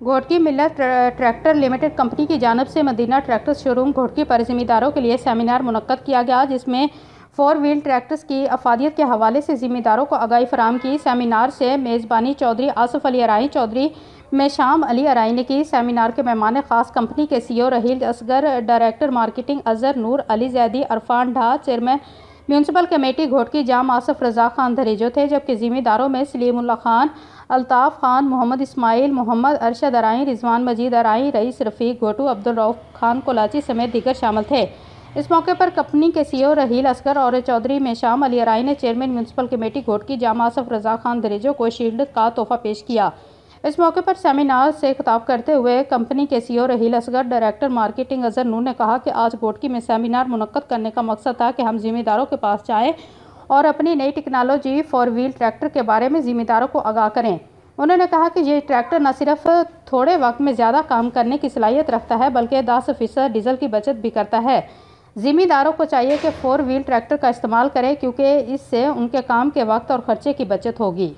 घोटकी मिलत tractor limited company की जानब से मदीना ट्रैक्टर शोरूम घोटकी पर ज़िम्मेदारों के लिए सेमिनार मुनद किया गया, जिसमें फोर व्हील ट्रैक्टर्स की अफादियत के हवाले से ज़िम्मेदारों को आगाही फराम की। सेमिनार से मेज़बानी चौधरी आसफ़ अली अराई, चौधरी में शाम अली अराई ने की। सेमिनार के मेहमान ख़ास कंपनी के C O Raheel Asghar, director marketing Azhar Noor Ali Zaidi, Arfan Dha chairman municipal committee Ghotki Jam Asif Raza Khan Darejo थे, जबकि ज़िम्मेदारों में सलीमुल्ला खान, अल्ताफ़ खान, मोहम्मद इस्माइल, मोहम्मद अरशद अराई, रिजवान मजीद अराई, रईस रफ़ीक घोटू अब्दुल रऊफ़ खान, कोलाची समेत दीगर शामिल थे। इस मौके पर कंपनी के सीओ रहील असगर और चौधरी में शाम अली अराई ने chairman municipal committee Ghotki Jam Asif Raza Khan Darejo को शील्ड का तोहफा पेश किया। इस मौके पर सेमिनार से खिताब करते हुए कंपनी के CEO Raheel Asghar, director marketing Azhar Noor ने कहा कि आज गोटकी में सेमिनार मुनद करने का मकसद था कि हम जिम्मेदारों के पास जाएँ और अपनी नई टेक्नोलॉजी फोर व्हील ट्रैक्टर के बारे में ज़िम्मेदारों को आगाह करें। उन्होंने कहा कि ये ट्रैक्टर न सिर्फ़ थोड़े वक्त में ज़्यादा काम करने की सलाहियत रखता है, बल्कि दस फ़ीसद डीजल की बचत भी करता है। ज़िम्मेदारों को चाहिए कि फोर व्हील ट्रैक्टर का इस्तेमाल करें, क्योंकि इससे उनके काम के वक्त और ख़र्चे की बचत होगी।